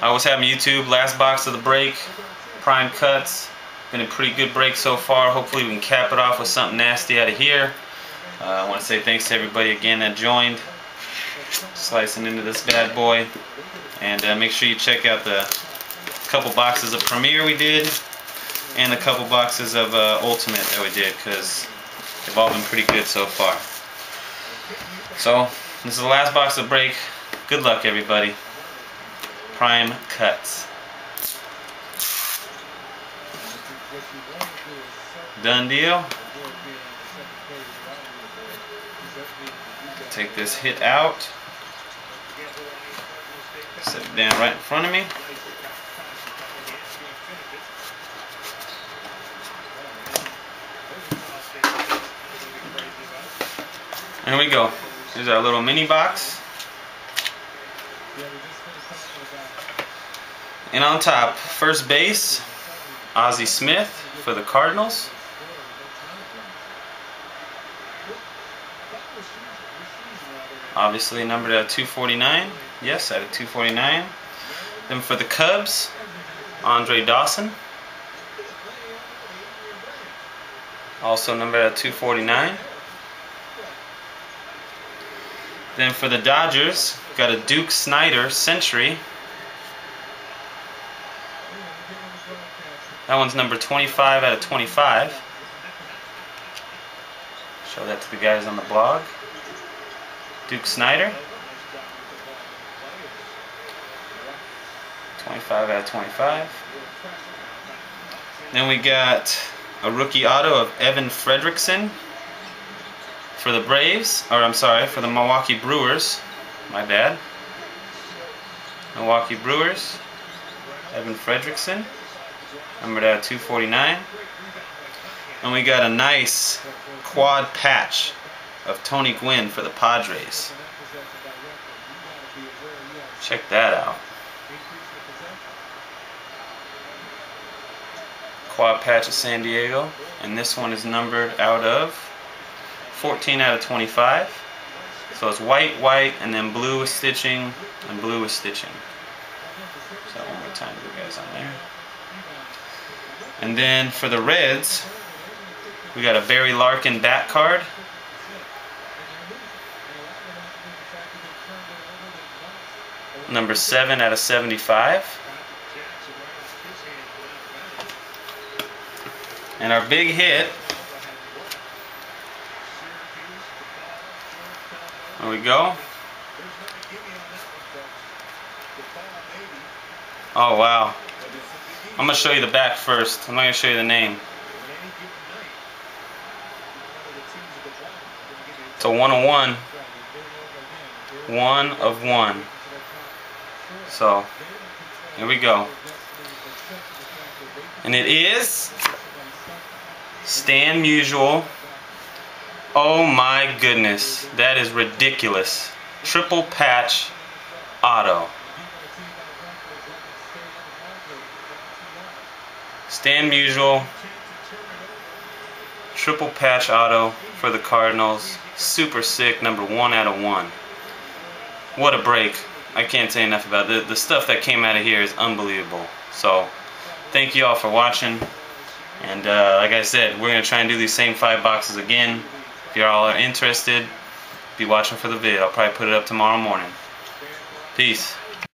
I was having YouTube, last box of the break, prime cuts. Been a pretty good break so far. Hopefully we can cap it off with something nasty out of here. Uh, I want to say thanks to everybody again that joined. Slicing into this bad boy. And uh, make sure you check out the couple boxes of Premier we did and a couple boxes of uh, Ultimate that we did because they've all been pretty good so far. So, this is the last box of break. Good luck, everybody. Prime Cuts. Done deal. Take this hit out. Set it down right in front of me. There we go. Here's our little mini box. And on top, first base, Ozzie Smith for the Cardinals. Obviously numbered at 249. Yes, at 249. Then for the Cubs, Andre Dawson. Also numbered at 249. Then for the Dodgers, got a Duke Snider Century. That one's number 25 out of 25. Show that to the guys on the blog. Duke Snider. 25 out of 25. Then we got a rookie auto of Evan Frederickson for the Braves, or I'm sorry, for the Milwaukee Brewers. My bad. Milwaukee Brewers. Evan Frederickson. Numbered at 249. And we got a nice quad patch of Tony Gwynn for the Padres. Check that out. Quad patch of San Diego. And this one is numbered out of 14 out of 25. So it's white, white, and then blue with stitching, and blue with stitching. So one more time you guys on there. And then for the Reds, we got a Barry Larkin bat card. Number 7 out of 75. And our big hit There we go. Oh wow. I'm to show you the back first. I'm not to show you the name. It's a one of one. One of one. So, here we go. And it is Stan Musial Oh my goodness, that is ridiculous. Triple patch auto. Stan Musial, triple patch auto for the Cardinals. Super sick, number one out of one. What a break. I can't say enough about it. The, the stuff that came out of here is unbelievable. So, thank you all for watching. And uh, like I said, we're going to try and do these same five boxes again. If you all are interested, be watching for the vid. I'll probably put it up tomorrow morning. Peace.